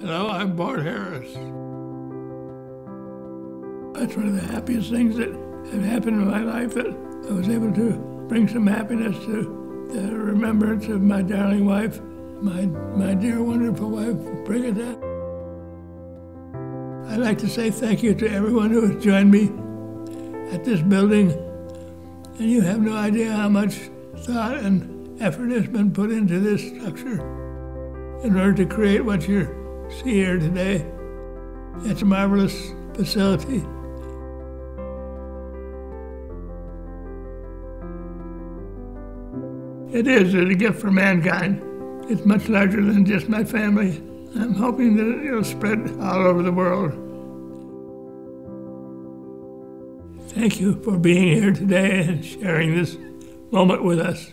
Hello, I'm Mort Harris. That's one of the happiest things that have happened in my life that I was able to bring some happiness to the remembrance of my darling wife, my, my dear, wonderful wife, Brigitte. I'd like to say thank you to everyone who has joined me at this building. And you have no idea how much thought and effort has been put into this structure in order to create what you see here today. It's a marvelous facility. It is a gift for mankind. It's much larger than just my family. I'm hoping that it'll spread all over the world. Thank you for being here today and sharing this moment with us.